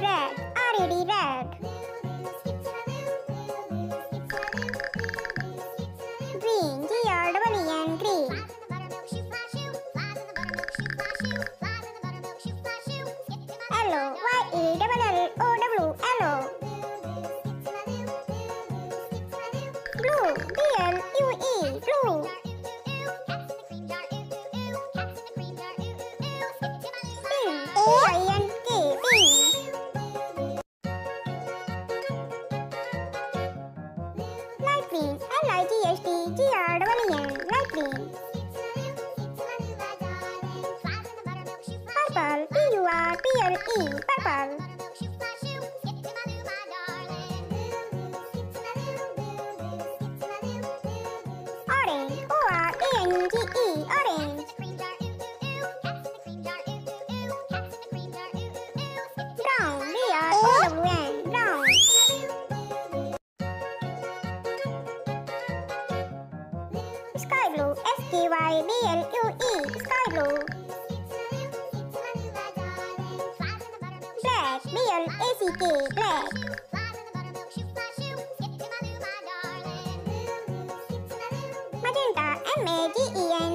red, already red. Green, G-R-E-E-N, green. Yellow, Y-E-L-L-O-W, yellow. blue, B L U E, blue. Pink, green, L-I-G-H-T-G-R-E-E-N, light green. Purple, P-U-R-P-L-E, purple. Sky blue, S-K-Y-B-L-U-E, sky blue. Black, B-L-A-C-K, black. Magenta, M-A-G-E-N-T-A, magenta. Thanks for watching my video.